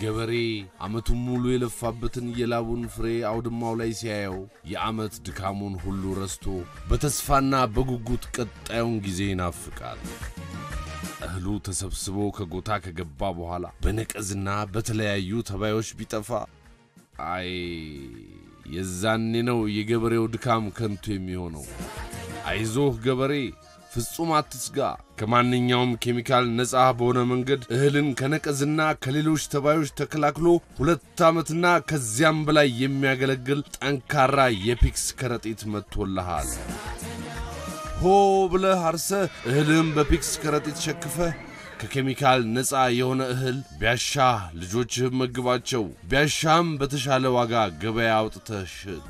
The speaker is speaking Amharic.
ገበሬ ዓመቱን ሙሉ የለፋበትን የላቡን ፍሬ አውድማው ላይ ሲያየው የዓመት ድካሙን ሁሉ ረስቶ በተስፋና በጉጉት ቀጣዩን ጊዜ ይናፍቃል። እህሉ ተሰብስቦ ከጎታ ከገባ በኋላ በነቀዝና በተለያዩ ተባዮች ቢጠፋ አይ የዛኔ ነው የገበሬው ድካም ከንቱ የሚሆነው። አይዞህ ገበሬ ፍጹም አትስጋ። ከማንኛውም ኬሚካል ነፃ በሆነ መንገድ እህልን ከነቀዝና ከሌሎች ተባዮች ተከላክሎ ሁለት ዓመትና ከዚያም በላይ የሚያገለግል ጠንካራ የፒክስ ከረጢት መጥቶልሃል። ሆ ብለህ አርሰህ እህልህም በፒክስ ከረጢት ሸክፈህ ከኬሚካል ነፃ የሆነ እህል ቢያሻህ ልጆችህም መግባቸው፣ ቢያሻህም በተሻለ ዋጋ ገበያ አውጥተህ ሽጥ።